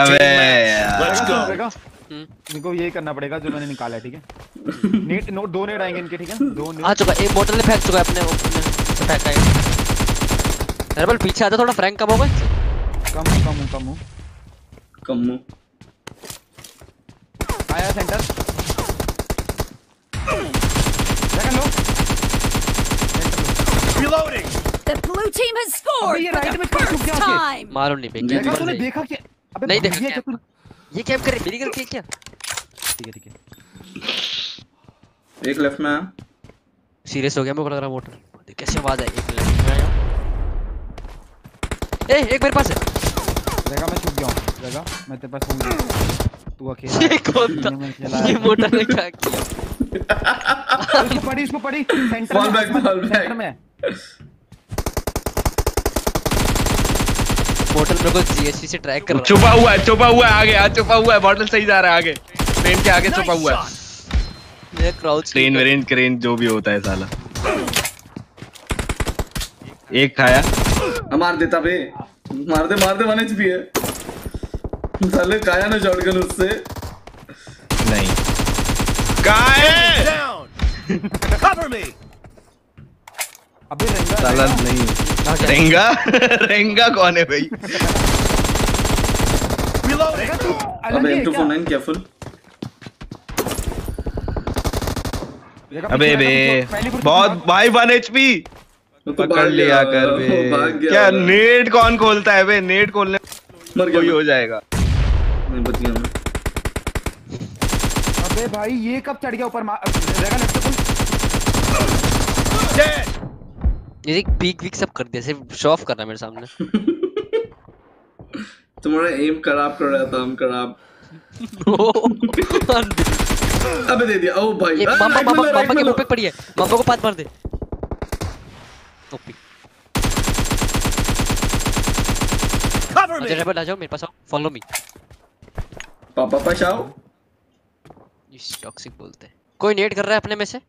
अबे. देखा हम्म। इनको यही करना पड़ेगा जो मैंने निकाला है ठीक है? नेट नो दो नेट आएँगे इनके ठीक है? दो नेट। आ चुका एक मोटर ने फेंक चुका है अपने फेंका है। नरबल पीछे आता थोड़ा फ्रैंक कम होगा कम हूँ कम हूँ कम हूँ। कम्मू आया सेंटर देखा लो? Reloading. The blue team has scored अबे ये for the first time. मालूम नहीं देखा क्या तूने देखा क्या? अबे नहीं देखा। क्या। तू ये क्या करे मेरी गलती है क्या? ठीक है ठीक है। एक लेफ़्ट में सीरियस हो गया मेरे को लग रहा मोटर देख कैसे आवाज़ आई। एक मिनट में आया। ए एक मेरे पास है। देखा मैं छुप गया हूँ। देखा मैं तेरे पास फ़ोन तू अकेला ये कौन था? ये मोटर ने क्या किया? इसको पड़ी इसको पड़ी सेंटर में back, आसमान, fall back. है। मोटर मेरे को जीएसपी से ट्रैक कर रहा छुपा हुआ है छुपा हुआ है आगे हाँ छुपा हुआ है बॉटल सही जा रहा है आगे। ट्रेन के आगे छुपा हुआ है. है मेरा क्राउच ट्रेन वेरेंट क्रेन जो भी होता है साला। एक खाया। मार देता बे मार दे मार दे वन एचपी है। साले काया ना शॉटगन उससे। नहीं। कहाँ अबे रंगा साला नहीं रेंगा? रेंगा कौन है भाई? अबे ही है क्या? M249 केयरफुल अबे बे बहुत भाई वन एचपी पकड़ लिया कर बे। क्या नेट कौन खोलता है बे? नेट खोलने मर कोई गया हो जाएगा। नहीं बच गया मैं। अबे भाई ये कब चढ़ गया ऊपर देखा लेफ़्ट Dead. ये देख पीक वीक सब कर दिया सिर्फ़ शो ऑफ़ कर रहा मेरे सामने। तुम्हारा एम खराब कर रहा था हम खराब। अबे दे दिया ओ भाई। ये आ, मामा मामा मामा के मुँह पे पड़ी है। मामा को पात मार दे। ओपी अच्छा me. आ जाओ मेरे पास आओ। फॉलो मी पापा पछाओ इस टॉक्सिक बोलते हैं। कोई नेट कर रहा है अपने में से?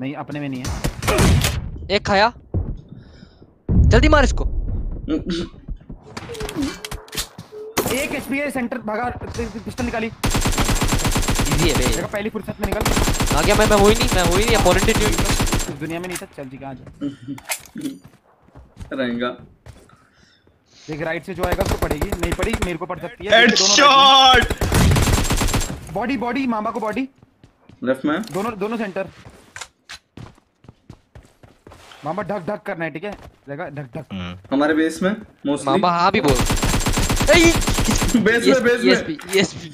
नहीं अपने में नहीं है। एक खाया? जल्दी मार इसको। एक एचपी है सेंटर भागा पिस्टल निकाली। इजी है बे देखा पहली फुर्सत में निकल आ गया मैं मैं हुई नहीं मैं हुई नहीं अपोनेंट ही दुनिया में नहीं था चल जी कहाँ जा। रहेगा। देख राइट से जो आएगा उसको पड़ेगी। नहीं पड़ी मेरे को पड़ सकती है। हेडशॉट बॉडी बॉडी मामा को बॉडी लेफ़्ट में? दोनों दोनों सेंटर मामा ढक ढक करना है ठीक है? देखा ढक ढक। हमारे बेस में मोस्टली मामा हाँ भी बोल। ए बेस में बेस में। ईएसपी ईएसपी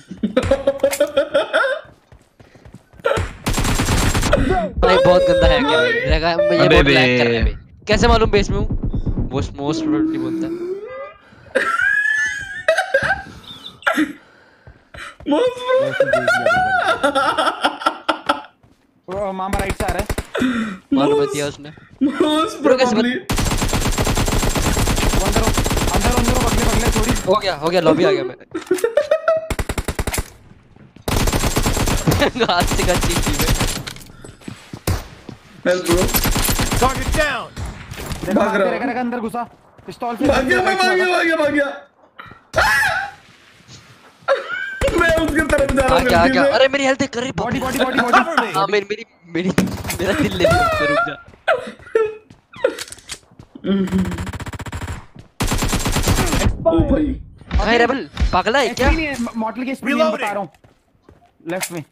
भाई बहुत गंदा है क्या भाई। लगा मैं ये बहुत लैग कर रहा है कैसे मालूम बेस में हूँ? वो मोस्ट प्रोबेबली बोलता। है मोस्ट लिया ओ मामा राइट से आ रहा है। मालूम है दिया उसने। मोस्ट प्रोबेबली अंदर अंदर अंदर थोड़ी। हो गया हो गया लॉबी आ गया मैं हाथ से हेल्प ब्रो down. देखा भाग रहा हूँ। अंदर घुसा। पिस्तौल से भाग गया मैं भाग गया भाग गया भाग गया। मैं उसकी तरफ़ जा रहा हूँ। अरे मेरी हेल्थ कर रही बॉडी बॉडी बॉडी बॉडी. हाँ मेरी मेरी मेरी। मेरा दिल ले लिया रुक जा ओ भाई रेबल पागला है क्या मॉडल के स्पीड Reloading. बता रहा हूँ लेफ़्ट में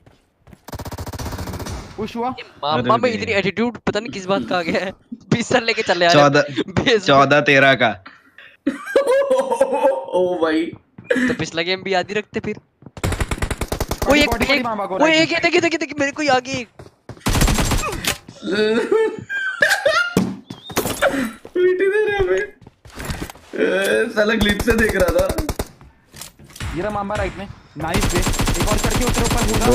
पुश हुआ मामा में इतनी एटीट्यूड पता नहीं किस बात का आ गया है। पिस्टल लेके चले आ में। चौदह तेरह का। ओ भाई तो पिछला गेम भी याद ही रखते फिर। कोई एक बॉडी एक मामा कोई एक देखिए देखिए देखिए मेरे को ही आगे एक मीठी दे रहे हमें ए, साला ग्लिच से देख रहा था। ये मामा राइट में। नाइस पे एक और चढ़ के उतर ऊपर कूदा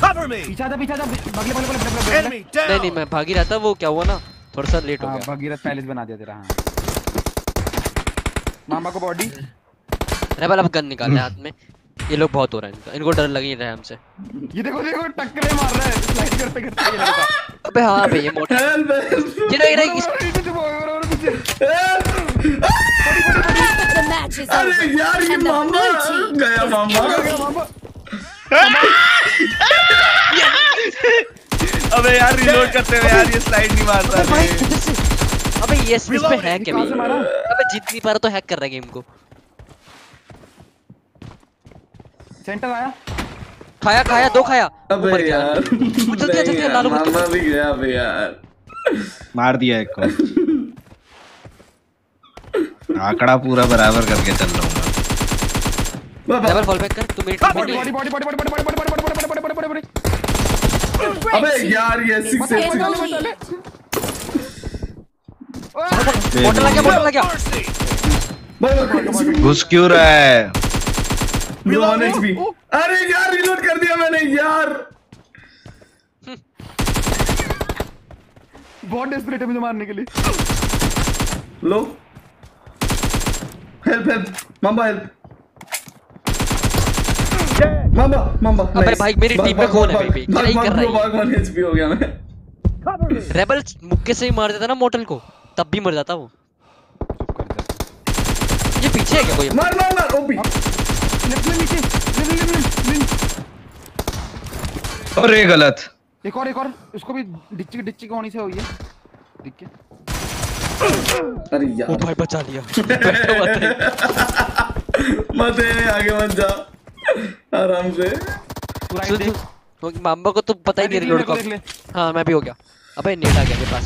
Cover me. पीछा था पीछा था बगले बगले बगले बगले नहीं नहीं मैं भाग ही रहा था वो क्या हुआ ना? थोड़ा सा लेट हो हाँ गया। पैलेस बना दिया तेरा हाँ। मामा को बॉडी अब गन निकाले हाथ में। ये लोग बहुत हो रहा है इनका इनको डर लग ही रहा है हमसे। ये देखो देखो टक्करे मार रहा है। स्लाइड करते करते ये लड़का। अबे हाँ भाई ये मोटा हेल्प ये नहीं नहीं अरे यार ये मामा गया मामा। अबे यार रिलोड करते हुए यार ये स्लाइड नहीं मारता अबे ये इस पे हैक है अबे जीत नहीं पा रहा तो हैक कर रहा है गेम को। सेंटर आया? खाया खाया दो खाया। अबे। यार। जल्दी आ, जल्दी आ, लालू मामा भी गया अबे यार। मार दिया एक को आंकड़ा पूरा बराबर करके चल रहा हूँ। बाबा। डबल फॉल बैक कर तू मेरी body body body body body body body body body body body body body अबे यार ये is six in the six lead. Motor लग गया. घुस क्यों रहा है? वन एचपी अरे यार रिलोड कर दिया मैंने यार। बहुत डेस्परेट है मुझे मारने के लिए। लो हेल्प हेल्प मामा हेल्प मामा मामा अबे भाई, मेरी टीम में कौन है भाई? क्या कर रहा है? भाग वन एचपी हो गया मैं। रेबल मुक्के से ही मार देता ना मोटल को। तब भी मर जाता वो। ये पीछे है क्या कोई? मार मार मार ओपी। लेफ़्ट में नीचे ये गलत। एक और एक और। उसको भी डिच्ची डिच्ची कौन से हुई है दिख के अरे ओ भाई बचा लिया। मत मत आगे मत जा। आराम से। पूरा देख तो मामा को तो पता ही नहीं रिलोड मेरे को देख ले। का हाँ मैं भी हो गया। अबे नेट आ गया मेरे पास।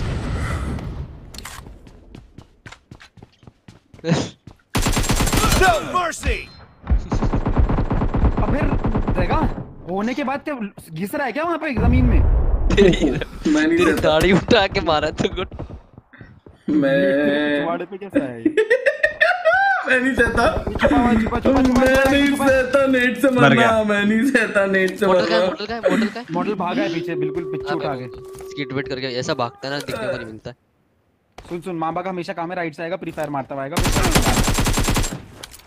No mercy. फिर रहेगा होने के बाद क्या घिस रहा है क्या वहाँ पे ज़मीन में? मैं सहता दाढ़ी उठा के मारा तो गुड मैं पे कैसा है? मैं नहीं सहता। मैं नहीं नेट से मर मरना। गया। मैं नहीं सहता नेट से मॉडल का है मरना। मॉडल का मॉडल का मॉडल भागा है पीछे बिल्कुल पिच्चू उठा के। स्किट वेट करके ऐसा भागता है ना दिखने को नहीं मिलता। सुन सुन मामा का हमेशा काम राइट से आएगा फ्री फायर मारता हुआ आएगा।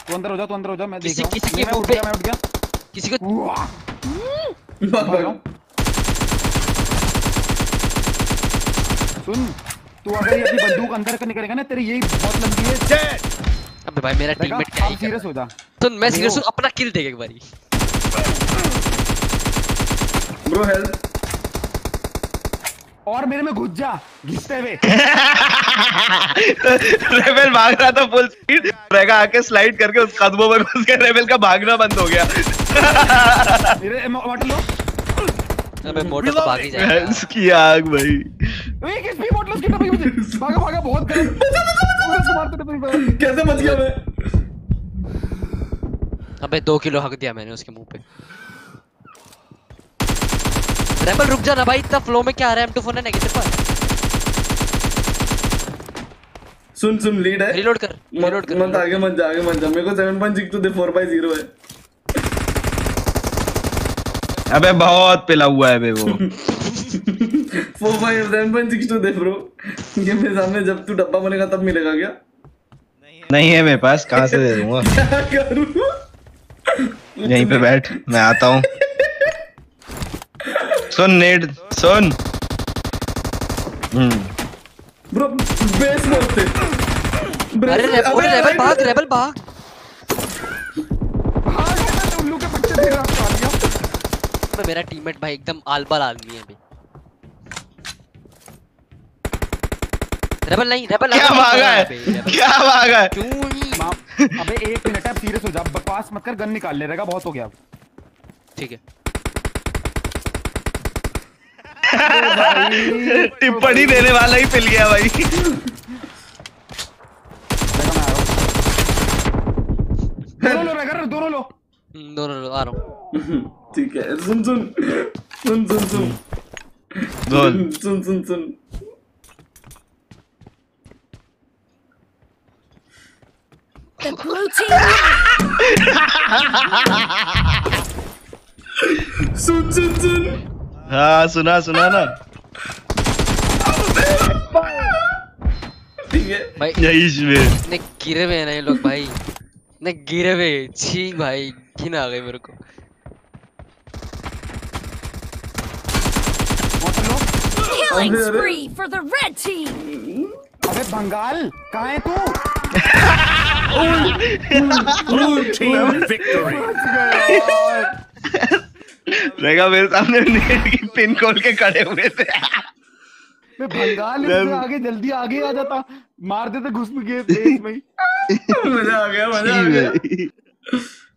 तू अंदर हो जा तू अंदर हो जा मैं देख रहा हूँ। मैं उठ गया मैं उठ गया। किसी को वाह, भाग भाग रहा भाग हूँ। सुन तू अगर ये अपनी बंदूक अंदर का निकलेगा ना तेरी यही बहुत लंबी है। Dead. अबे भाई मेरा टीममेट क्या ही सीरियस हो। जा। सुन मैं सीरियस हूँ अपना किल देगा एक बारी। ब्रो हेल्प और मेरे में घुस जा घिसते हुए। रेबल भाग रहा था फुल स्पीड रेगा आके स्लाइड करके उस कदमों में घुस गया। रेबल का भागना बंद हो गया। मेरे मॉडल लो। अबे मोटर तो भाग ही जाएगा इसकी आग भाई। एक एचपी मॉडल उसकी टपकी मुझे भागा भागा बहुत गलत। कैसे बच गया मैं? अबे दो किलो हक दिया मैंने उसके मुँह पे। रेबल रुक जा ना भाई इतना फ्लो में क्या आ रहा है? M24 ने नेगेटिव पर। सुन सुन लीड है। रीलोड कर रीलोड कर मत आगे मत जा आगे मत जा। मेरे को 7.62 दे 4 बाय 0 है। अबे बहुत पिला हुआ है बे वो। 4 बाय 7.62 दे ब्रो ये मेरे सामने जब तू डब्बा बनेगा तब मिलेगा क्या? नहीं है मेरे पास कहाँ से दे दूँगा? क्या करूँ? यहीं पे बैठ मैं आता हूँ। सुन नेड सुन। हम्म। ब्रो बेस थे अरे रेबल रेबल भाग रेबल भाग मैं उल्लू के बच्चे देख रहा था गया अबे मेरा टीममेट भाई एकदम आलबल आदमी है अभी। रेबल नहीं रेबल क्या भागा है। क्या भागा है? क्यों ही अबे एक मिनट है सीरियस हो जा। बकवास मत कर गन निकाल ले रहेगा बहुत हो गया ठीक है। टिप्पणी देने वाला ही पिल गया भाई। दोनों लो दोनों लो। दोनों आ रहा हूँ। ठीक है सुन सुन सुन सुन सुन। बोल। सुन सुन सुन। The blue team सुन सुन सुन। हाँ सुना सुना ना ठीक है भाई यही में इतने गिरे हुए हैं ना ये लोग भाई इतने गिरे हुए छी भाई घिन आ गई मेरे को killing spree for the red team. अबे बंगाल कहाँ है तू Blue team victory. रहेगा मेरे सामने नेट की पिन खोल के खड़े हुए थे। मैं बंगाल इससे आगे जल्दी आगे आ जाता। मार देते घुस के फेस में। मज़ा आ गया मज़ा आ गया।